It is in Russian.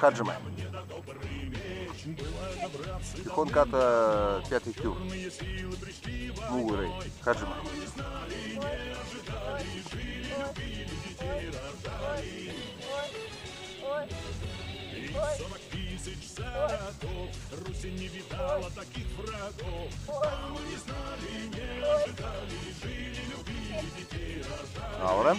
Хаджима. Тихон ката э, пятый тюр. Мугурей. Хаджима. тысяч садов Руси не видала таких врагов Там мы не знали, не ожидали Жили, любили, детей Ahora.